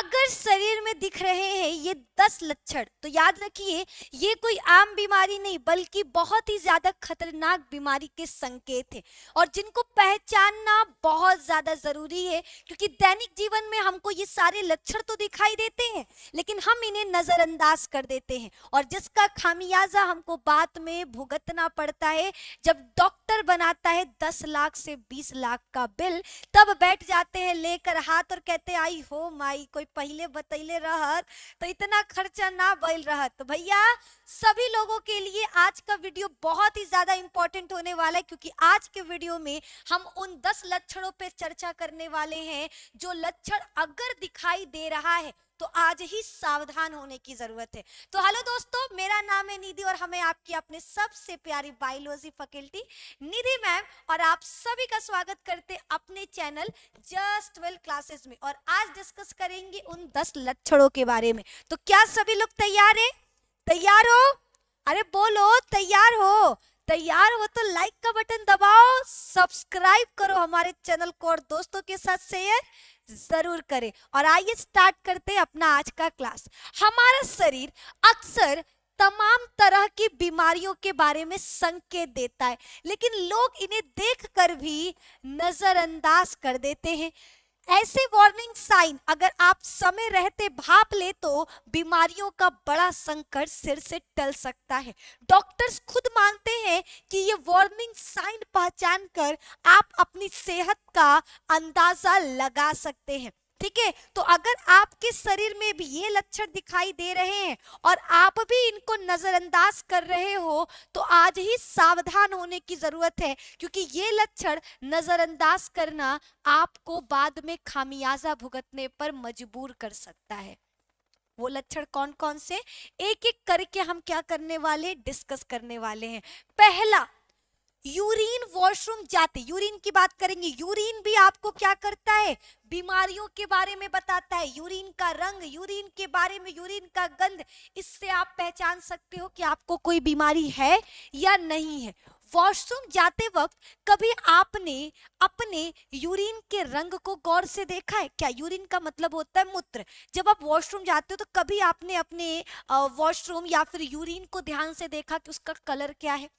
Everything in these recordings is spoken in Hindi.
अगर शरीर में दिख रहे हैं ये दस लक्षण। तो याद रखिए, ये कोई आम बीमारी नहीं, बल्कि बहुत ही ज़्यादा खतरनाक बीमारी के संकेत है। और जिनको पहचानना बहुत ज़्यादा ज़रूरी है, क्योंकि दैनिक जीवन में हमको ये सारे लक्षण तो दिखाई देते हैं, लेकिन हम इन्हें नजरअंदाज कर देते हैं। और जिसका खामियाजा हमको बाद में भुगतना पड़ता है, जब डॉक्टर बनाता है दस लाख से बीस लाख का बिल, तब बैठ जाते हैं, लेकर हाथ और कहते आई हो माई, कोई पहले बतैले रहत तो इतना खर्चा ना बैल रहत। तो भैया, सभी लोगों के लिए आज का वीडियो बहुत ही ज़्यादा इंपॉर्टेंट होने वाला है, क्योंकि आज के वीडियो में हम उन दस लक्षणों पर चर्चा करने वाले हैं, जो लक्षण अगर दिखाई दे रहा है तो आज ही सावधान होने की ज़रूरत है। तो हेलो दोस्तों, मेरा नाम है निधि और हमें आपकी अपने सबसे प्यारी बायोलॉजी फैकल्टी निधि मैम और आप सभी का स्वागत करते अपने चैनल जस्ट वेल क्लासेस में। और आज डिस्कस करेंगे उन दस लक्षणों के बारे में। तो क्या सभी लोग तैयार है? तैयार हो? अरे बोलो, तैयार हो। तैयार हो तो लाइक का बटन दबाओ सब्सक्राइब करो हमारे चैनल को और दोस्तों के साथ शेयर ज़रूर करें। और आइए स्टार्ट करते हैं अपना आज का क्लास हमारा शरीर अक्सर तमाम तरह की बीमारियों के बारे में संकेत देता है, लेकिन लोग इन्हें देखकर भी नजरअंदाज कर देते हैं। ऐसे वार्निंग साइन अगर आप समय रहते भाप ले तो बीमारियों का बड़ा संकट सिर से टल सकता है। डॉक्टर्स खुद मानते हैं कि ये वार्निंग साइन पहचान कर आप अपनी सेहत का अंदाज़ा लगा सकते हैं। ठीक है? तो अगर आपके शरीर में भी ये लक्षण दिखाई दे रहे हैं और आप भी इनको नजरअंदाज कर रहे हो तो आज ही सावधान होने की ज़रूरत है, क्योंकि ये लक्षण नजरअंदाज करना आपको बाद में खामियाजा भुगतने पर मजबूर कर सकता है। वो लक्षण कौन कौन से? एक एक करके हम क्या करने वाले? डिस्कस करने वाले हैं। पहला यूरिन वॉशरूम जाते, यूरिन की बात करेंगे, यूरिन भी आपको क्या करता है? बीमारियों के बारे में बताता है, यूरिन का रंग, यूरिन के बारे में, यूरिन का गंध, इससे आप पहचान सकते हो कि आपको कोई बीमारी है या नहीं है। वॉशरूम जाते वक्त कभी आपने अपने यूरिन के रंग को गौर से देखा है? क्या यूरिन का मतलब होता है मूत्र? जब आप वॉशरूम जाते हो तो कभी आपने अपने वॉशरूम या फिर यूरिन को ध्यान से देखा कि उसका कलर क्या है?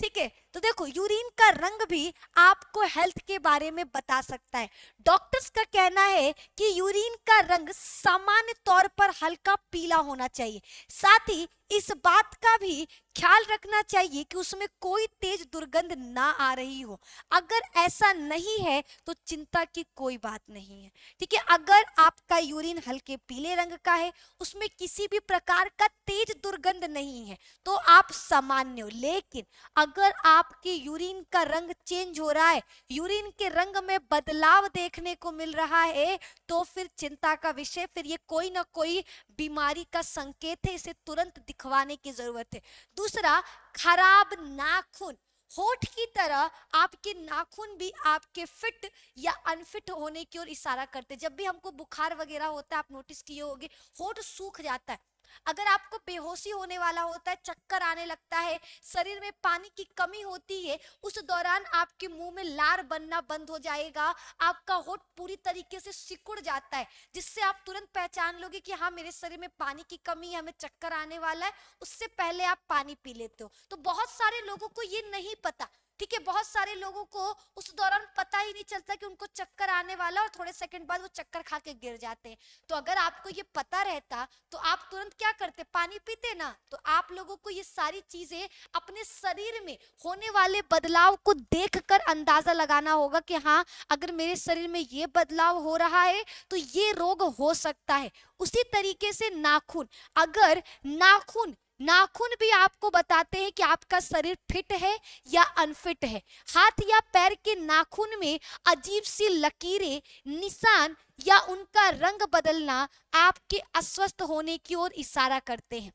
ठीक है तो देखो यूरिन का रंग भी आपको हेल्थ के बारे में बता सकता है। डॉक्टर्स का कहना है कि यूरिन का रंग सामान्य तौर पर हल्का पीला होना चाहिए। साथ ही इस बात का भी ख्याल रखना चाहिए कि उसमें कोई तेज दुर्गंध ना आ रही हो। अगर ऐसा नहीं है तो चिंता की कोई बात नहीं है। ठीक है, अगर आपका यूरिन हल्के पीले रंग का है, उसमें किसी भी प्रकार का तेज दुर्गंध नहीं है तो आप सामान्य हो। लेकिन अगर आपके यूरिन का रंग चेंज हो रहा है, यूरिन के रंग में बदलाव देखने को मिल रहा है तो फिर चिंता का विषय, फिर ये कोई ना कोई बीमारी का संकेत है, इसे तुरंत दिखवाने की ज़रूरत है। दूसरा, खराब नाखून, होठ की तरह आपके नाखून भी आपके फिट या अनफिट होने की ओर इशारा करते जब भी हमको बुखार वगैरह होता है, आप नोटिस किए होंगे, होठ सूख जाता है। अगर आपको बेहोशी होने वाला होता है, चक्कर आने लगता है, शरीर में पानी की कमी होती है, उस दौरान आपके मुँह में लार बनना बंद हो जाएगा, आपका होठ पूरी तरीके से सिकुड़ जाता है, जिससे आप तुरंत पहचान लोगे कि हाँ मेरे शरीर में पानी की कमी है, हमें चक्कर आने वाला है, उससे पहले आप पानी पी लेते हो। तो बहुत सारे लोगों को ये नहीं पता ठीक है बहुत सारे लोगों को उस दौरान पता ही नहीं चलता कि उनको चक्कर आने वाला और थोड़े सेकंड बाद वो चक्कर खा के गिर जाते हैं। तो अगर आपको ये पता रहता तो आप तुरंत क्या करते? पानी पीते ना? तो आप लोगों को ये सारी चीज़ें अपने शरीर में होने वाले बदलाव को देखकर अंदाज़ा लगाना होगा कि हाँ अगर मेरे शरीर में ये बदलाव हो रहा है तो ये रोग हो सकता है। उसी तरीके से नाखून। अगर नाखून नाखून भी आपको बताते हैं कि आपका शरीर फिट है या अनफिट है। हाथ या पैर के नाखून में अजीब सी लकीरें, निशान या उनका रंग बदलना आपके अस्वस्थ होने की ओर इशारा करते हैं।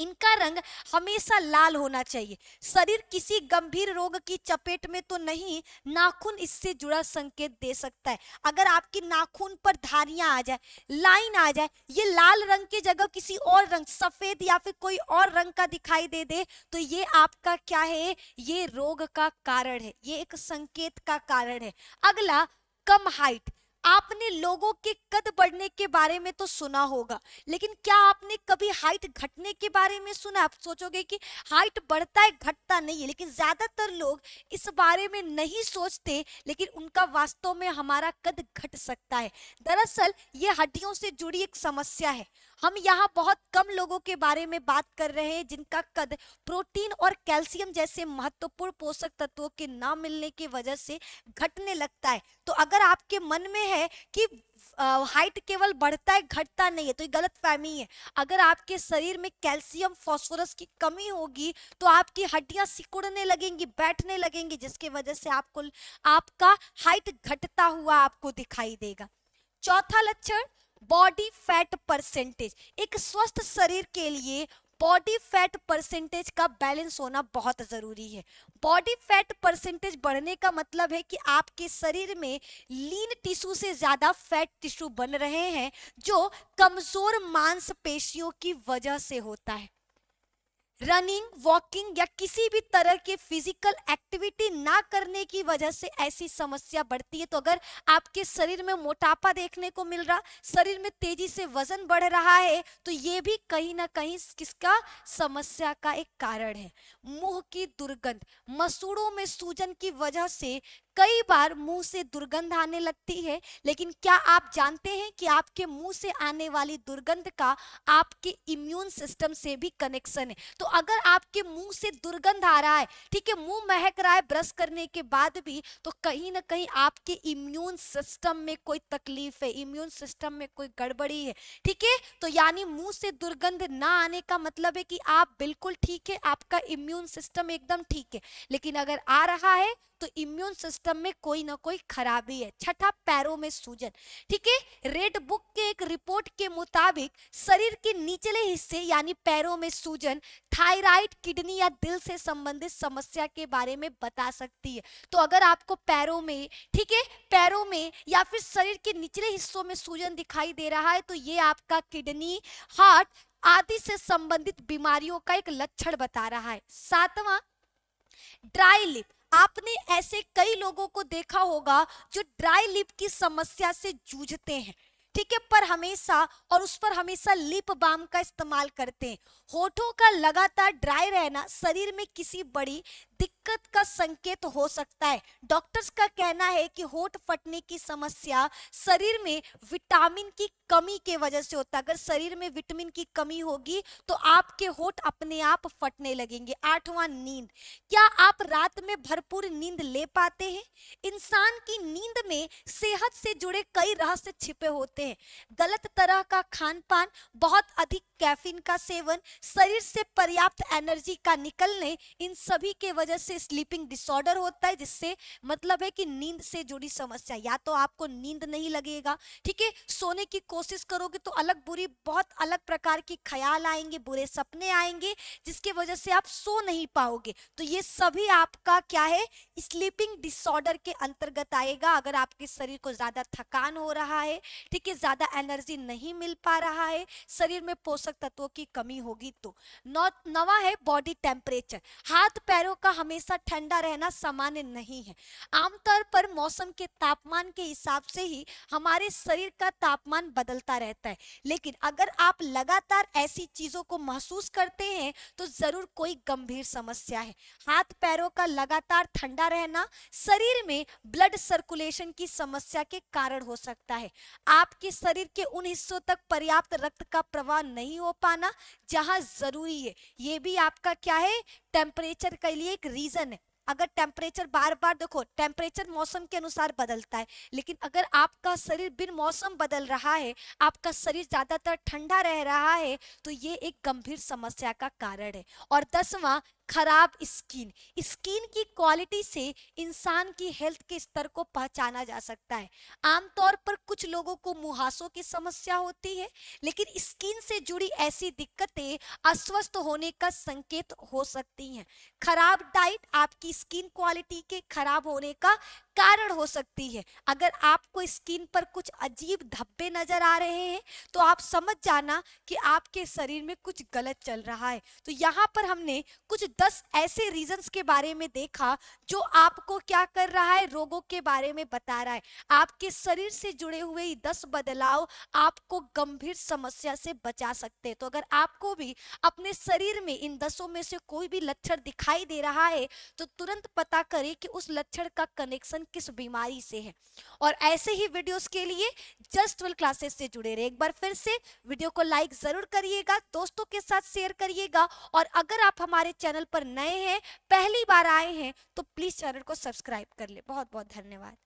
इनका रंग हमेशा लाल होना चाहिए। शरीर किसी गंभीर रोग की चपेट में तो नहीं, नाखून इससे जुड़ा संकेत दे सकता है। अगर आपकी नाखून पर धारियाँ आ जाए, लाइन आ जाए, ये लाल रंग की जगह किसी और रंग, सफ़ेद या फिर कोई और रंग का दिखाई दे दे तो ये आपका क्या है? ये रोग का कारण है। ये एक संकेत का कारण है। अगला, कम हाइट आपने लोगों के कद बढ़ने के बारे में तो सुना होगा, लेकिन क्या आपने कभी हाइट घटने के बारे में सुना? आप सोचोगे कि हाइट बढ़ता है, घटता नहीं है, लेकिन ज़्यादातर लोग इस बारे में नहीं सोचते, लेकिन उनका वास्तव में हमारा कद घट सकता है। दरअसल, ये हड्डियों से जुड़ी एक समस्या है। हम यहाँ बहुत कम लोगों के बारे में बात कर रहे हैं, जिनका कद प्रोटीन और कैल्शियम जैसे महत्वपूर्ण पोषक तत्वों के ना मिलने की वजह से घटने लगता है। तो अगर आपके मन में है कि हाइट केवल बढ़ता है, घटता नहीं है तो ये गलत फहमी है। अगर आपके शरीर में कैल्शियम, फॉस्फोरस की कमी होगी तो आपकी हड्डियाँ सिकुड़ने लगेंगी, बैठने लगेंगी, जिसकी वजह से आपको आपका हाइट घटता हुआ आपको दिखाई देगा। चौथा लक्षण बॉडी फैट परसेंटेज एक स्वस्थ शरीर के लिए बॉडी फैट परसेंटेज का बैलेंस होना बहुत ज़रूरी है। बॉडी फैट परसेंटेज बढ़ने का मतलब है कि आपके शरीर में लीन टिश्यू से ज़्यादा फैट टिश्यू बन रहे हैं, जो कमज़ोर मांसपेशियों की वजह से होता है। रनिंग, वॉकिंग या किसी भी तरह के फ़िज़िकल एक्टिविटी ना करने की वजह से ऐसी समस्या बढ़ती है। तो अगर आपके शरीर में मोटापा देखने को मिल रहा, शरीर में तेज़ी से वज़न बढ़ रहा है तो ये भी कहीं ना कहीं किसका, समस्या का एक कारण है। मुँह की दुर्गंध, मसूड़ों में सूजन की वजह से कई बार मुँह से दुर्गंध आने लगती है, लेकिन क्या आप जानते हैं कि आपके मुँह से आने वाली दुर्गंध का आपके इम्यून सिस्टम से भी कनेक्शन है? तो अगर आपके मुँह से दुर्गंध आ रहा है, ठीक है, मुँह महक रहा है ब्रश करने के बाद भी तो कहीं ना कहीं आपके इम्यून सिस्टम में कोई तकलीफ़ है इम्यून सिस्टम में कोई गड़बड़ी है, ठीक है? तो यानी मुँह से दुर्गंध ना आने का मतलब है कि आप बिल्कुल ठीक है, आपका इम्यून सिस्टम एकदम ठीक है। लेकिन अगर आ रहा है तो इम्यून सिस्टम में कोई ना कोई खराबी है। छठा, पैरों में सूजन। ठीक है? रेड बुक के एक रिपोर्ट के मुताबिक शरीर के निचले हिस्से यानी पैरों में सूजन थायराइड किडनी या दिल से संबंधित समस्या के बारे में बता सकती है। तो अगर आपको पैरों में, ठीक है? पैरों में या फिर शरीर के निचले हिस्सों में सूजन दिखाई दे रहा है तो ये आपका किडनी हार्ट आदि से संबंधित बीमारियों का एक लक्षण बता रहा है। सातवां ड्राई लिप आपने ऐसे कई लोगों को देखा होगा जो ड्राई लिप की समस्या से जूझते हैं, ठीक है? पर हमेशा और उस पर हमेशा लिप बाम का इस्तेमाल करते हैं। होठों का लगातार ड्राई रहना शरीर में किसी बड़ी दिक्कत का संकेत हो सकता है। डॉक्टर्स का कहना है कि होठ फटने की समस्या शरीर में विटामिन की कमी के वजह से होता है। अगर शरीर में विटामिन की कमी होगी तो आपके होठ अपने आप फटने लगेंगे। आठवां नींद। क्या आप रात में भरपूर नींद ले पाते हैं? इंसान की नींद में सेहत से जुड़े कई रहस्य छिपे होते हैं। गलत तरह का खान पान बहुत अधिक कैफीन का सेवन, शरीर से पर्याप्त एनर्जी का निकलने, इन सभी के वजह से स्लीपिंग डिसऑर्डर होता है, जिससे मतलब है कि नींद से जुड़ी समस्या, या तो आपको नींद नहीं लगेगा, ठीक है? सोने की कोशिश करोगे तो अलग बुरी, बहुत अलग प्रकार की ख्याल आएँगे, बुरे सपने आएँगे, जिसकी वजह से आप सो नहीं पाओगे। तो ये सभी आपका क्या है? स्लीपिंग डिसऑर्डर के अंतर्गत आएगा, अगर आपके शरीर को ज़्यादा थकान हो रहा है, ठीक है? ज़्यादा एनर्जी नहीं मिल पा रहा है, शरीर में पोषक तत्वों की कमी होगी तो। नौ, नवा है बॉडी टेम्परेचर हाथ पैरों का हमेशा ठंडा रहना सामान्य नहीं है। आमतौर पर मौसम के तापमान के हिसाब से ही हमारे शरीर का तापमान बदलता रहता है। लेकिन अगर आप लगातार ऐसी चीज़ों को महसूस करते हैं तो ज़रूर कोई गंभीर समस्या है। हाथ पैरों का लगातार ठंडा रहना शरीर में ब्लड सर्कुलेशन की समस्या के कारण हो सकता है। आपके शरीर के उन हिस्सों तक पर्याप्त रक्त का प्रवाह नहीं हो पाना जहाँ ज़रूरी है। ये भी आपका क्या है? टेम्परेचर के लिए एक रीजन है। अगर टेम्परेचर बार बार देखो टेम्परेचर मौसम के अनुसार बदलता है। लेकिन अगर आपका शरीर बिन मौसम बदल रहा है, आपका शरीर ज़्यादातर ठंडा रह रहा है तो ये एक गंभीर समस्या का कारण है। और दसवां खराब स्किन। स्किन की क्वालिटी से इंसान की हेल्थ के स्तर को पहचाना जा सकता है। आमतौर पर कुछ लोगों को मुहासों की समस्या होती है, लेकिन स्किन से जुड़ी ऐसी दिक्कतें अस्वस्थ होने का संकेत हो सकती हैं। खराब डाइट आपकी स्किन क्वालिटी के खराब होने का कारण हो सकती है। अगर आपको स्किन पर कुछ अजीब धब्बे नज़र आ रहे हैं तो आप समझ जाना कि आपके शरीर में कुछ गलत चल रहा है। तो यहाँ पर हमने कुछ दस ऐसे रीजंस के बारे में देखा, जो आपको क्या कर रहा है, रोगों के बारे में बता रहा है। आपके शरीर से जुड़े हुए ये दस बदलाव आपको गंभीर समस्या से बचा सकते हैं। तो अगर आपको भी अपने शरीर में इन दसों में से कोई भी लक्षण दिखाई दे रहा है तो तुरंत पता करें कि उस लक्षण का कनेक्शन किस बीमारी से है। और ऐसे ही वीडियोस के लिए जस्ट ट्वेल्व क्लासेस से जुड़े रहे। एक बार फिर से वीडियो को लाइक ज़रूर करिएगा, दोस्तों के साथ शेयर करिएगा। और अगर आप हमारे चैनल पर नए हैं, पहली बार आए हैं तो प्लीज़ चैनल को सब्सक्राइब कर ले। बहुत बहुत धन्यवाद।